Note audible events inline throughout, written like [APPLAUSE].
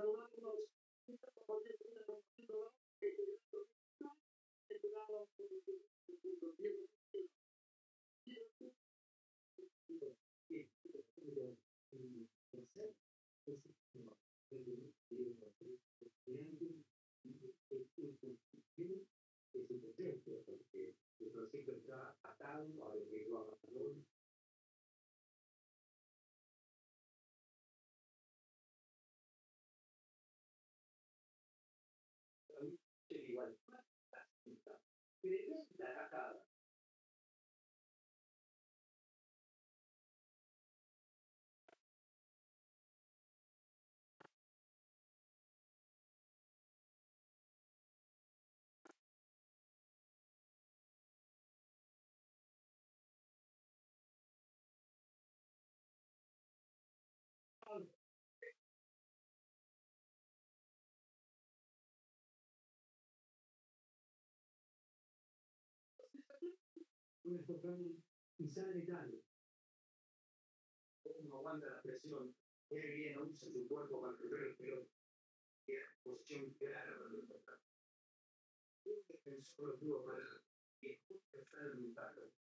cada quizá letal. Uno aguanta la presión, muy bien, usa su cuerpo para correr, pero posición clara para levantar. Un defensor tuvo para que está el impacto. Otra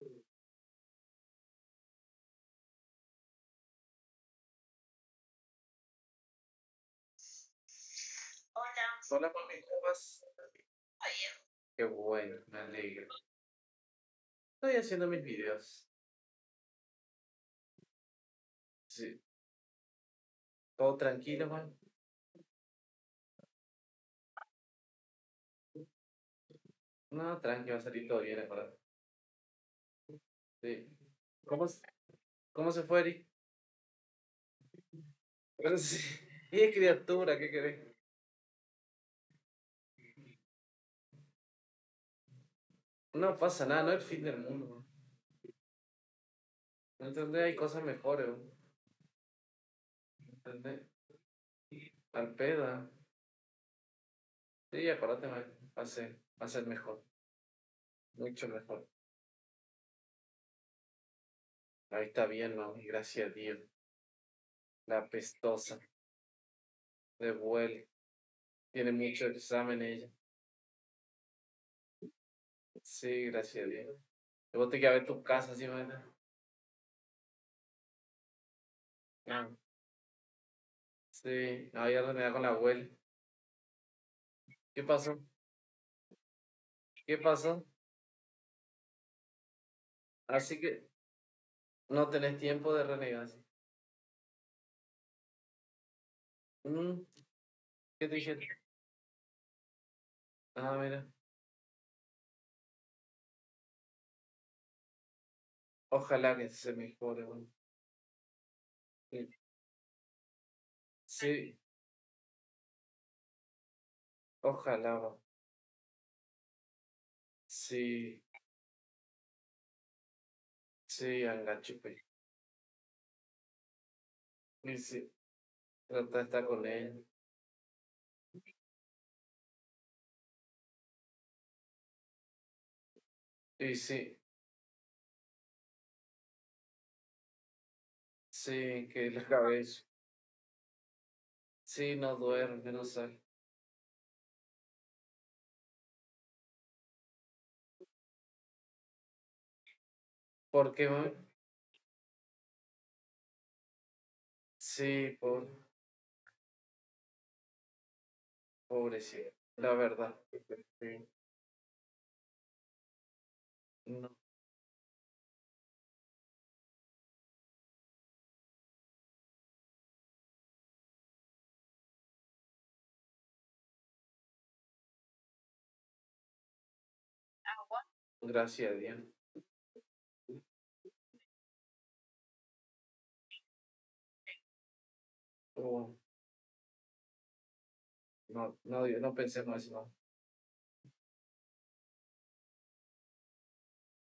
Hola. Hola, mami, ¿cómo vas? Oye, Qué bueno, me alegro. Estoy haciendo mis videos. Sí. ¿Todo tranquilo, man? No, tranqui, va a salir todo bien, acuérdate. Sí. ¿Cómo, cómo se fue, Eric? Sí. [LAUGHS] Y criatura, ¿qué querés? No pasa nada, no es el fin del mundo. ¿Entendés? Hay cosas mejores. weón. ¿Entendés? Al pedo. Sí, acuérdate, va a ser, va a ser mejor. Mucho mejor. Ahí está bien, mami, gracias a Dios. La pestosa. De vuelo. Tiene mucho examen ella. Sí, gracias a Dios. Y te a ver tu casa, ¿sí, man? Ah, sí, no, ya da con la abuela. ¿Qué pasó? ¿Qué pasó? Así que no tenés tiempo de renegar. Mm, ¿Qué te dije? Ah, mira. Ojalá que se mejore, weón. Sí. Ojalá. Sí, sí, angachupe. Sí, sí, trata de estar con ella. Sí, sí, sí, que la cabeza. Sí, no duerme, no sale. ¿Por qué, mami? Sí, pobre. Pobrecito, la verdad. Sí. No. Gracias a Dios. No, no, no pensemos eso,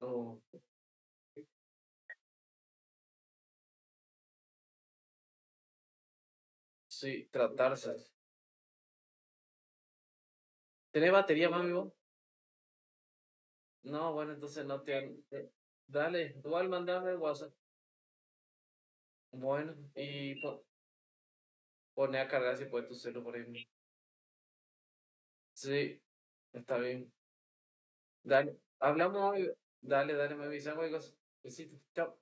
no. Sí, tratarse. ¿Tenés batería, mami? No, bueno, entonces no te... eh, Dale, igual mandame WhatsApp. Bueno, y po- pone a cargar si puedes tu celular por ahí. Sí, está bien. Dale, hablamos hoy. Dale, dale, me avisan cosa. Besitos, chao.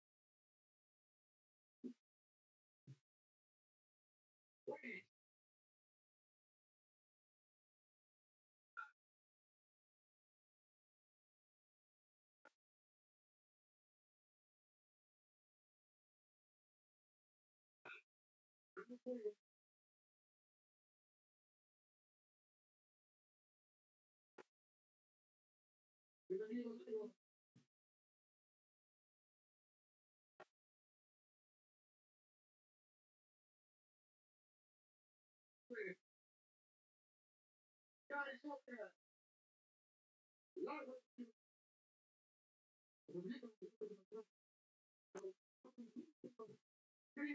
Green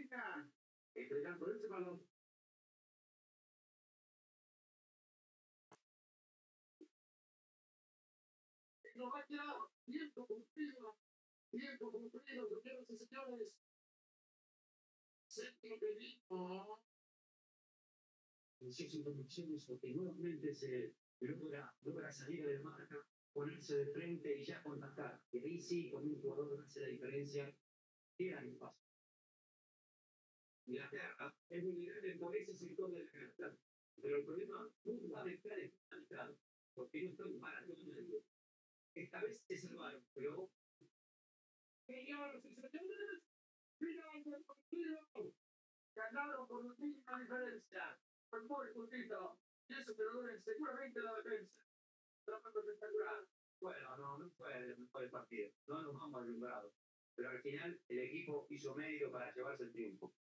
time. Entregando ese balón. No va a quedar tiempo cumplido. Tiempo cumplido, señoras y señores. Séptimo delito. Sin condiciones porque nuevamente se logra, logra salir de marca, ponerse de frente y ya contactar. Y ahí sí, con un jugador hace la diferencia. Era el paso. Inglaterra es grande por ese sector de la canasta. Pero el problema fundamental es fundamental, porque no están parando a nadie. Esta vez se salvaron, pero. Ganaron por muchísima diferencia. Fue muy justito. Y eso te lo duele seguramente la defensa. Trabajo espectacular. Bueno, no, no fue el mejor partido. No nos vamos alumbrados. Pero al final el equipo hizo medio para llevarse el triunfo.